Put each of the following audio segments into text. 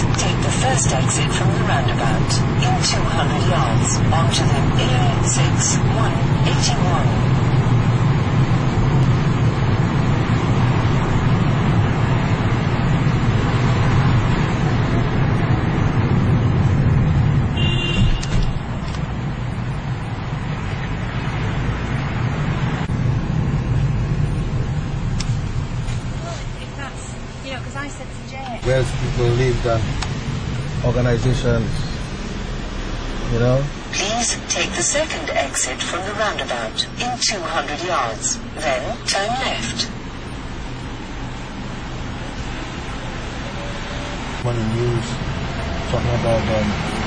take the first exit from the roundabout. In 200 yards, onto the AA 6181. Live than organizations. You know? Please take the second exit from the roundabout in 200 yards. Then turn left. The news, talking about um,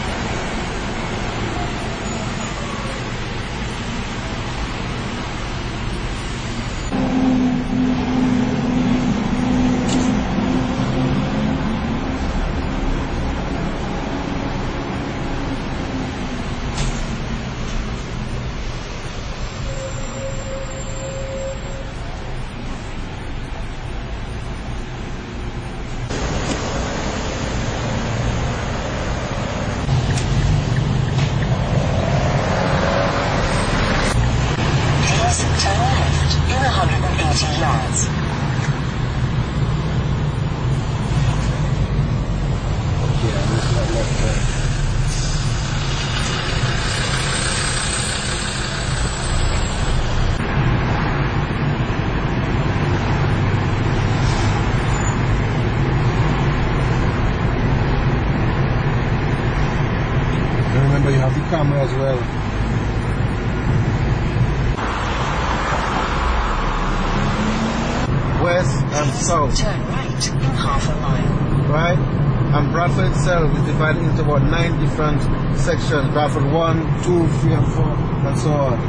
Please turn left in 180 yards. yeah, this is not left turn. And remember you have the camera as well. West and south. Turn right in half a mile. right? And Bradford itself is divided into about nine different sections. Bradford 1, 2, 3, and 4, and so on.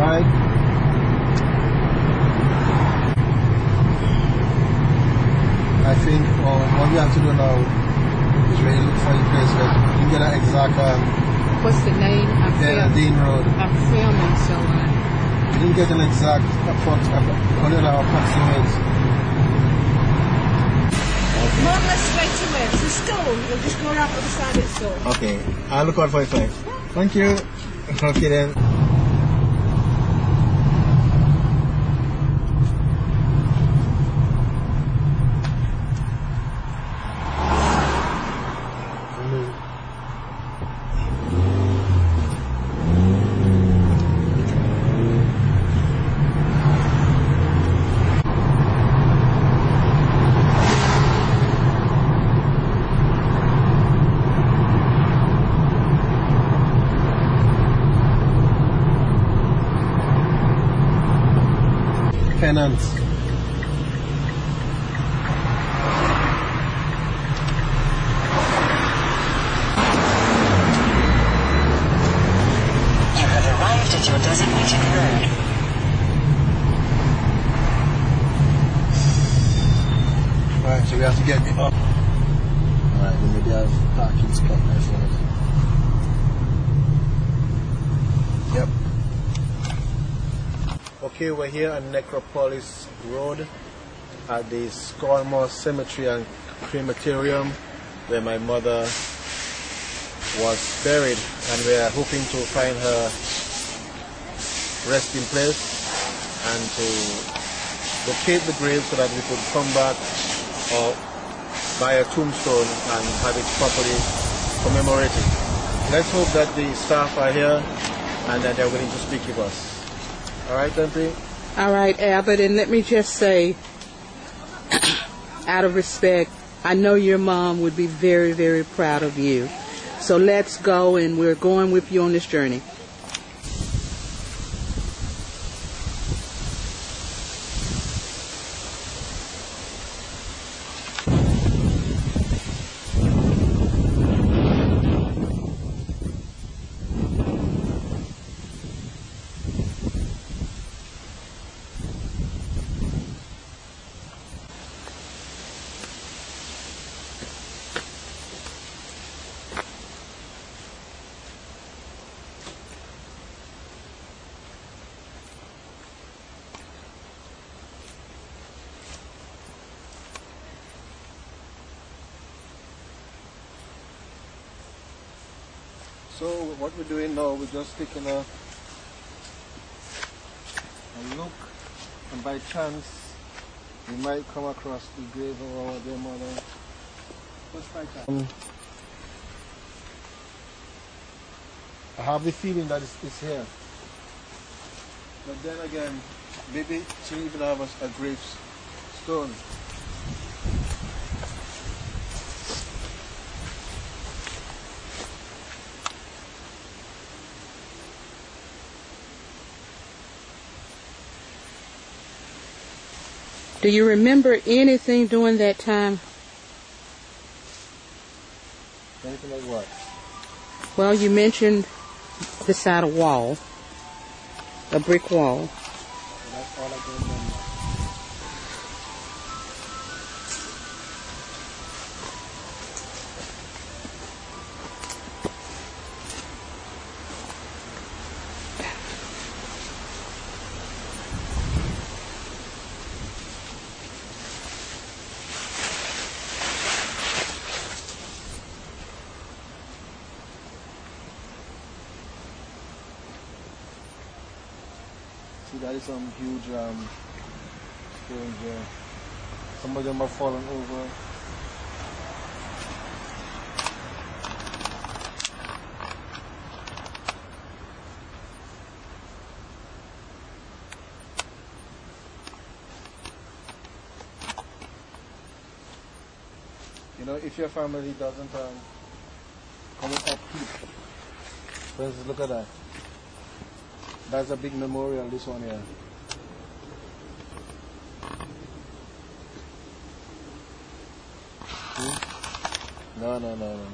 Right? I think uh, what we have to do now is really look for a place where you get an exact um, What's the name? I'm yeah. Dean Road. I'm filming, so uh, You didn't get an exact approx- approx- approximate. more or less straight away. It's a stone. You'll just go around the other side of the stone. Okay, I'll look out for it five. Thank you. Okay then. Pennant. You have arrived at your designated road. Right, so we have to get me up. Alright, then maybe I have parking spot there for us. Okay, we're here on Necropolis Road at the Scholemoor Cemetery and Crematorium where my mother was buried and we are hoping to find her resting place and to locate the grave so that we could come back or buy a tombstone and have it properly commemorated. Let's hope that the staff are here and that they're willing to speak with us. All right, Tempie? All right, Albert, and let me just say, out of respect, I know your mom would be very, very proud of you. So let's go, and we're going with you on this journey. So what we're doing now, we're just taking a, a look, and by chance, we might come across the grave of our dear mother. Just by chance. Um, I have the feeling that it's, it's here. But then again, maybe she even have a, a gravestone. Do you remember anything during that time? Anything like what? Well, you mentioned beside a wall, a brick wall. That's See, that is some huge um, stones there. Some of them are fallen over. You know, if your family doesn't um, come upkeep, for instance, look at that. That's a big memorial, this one here. Hmm? No, no, no, no.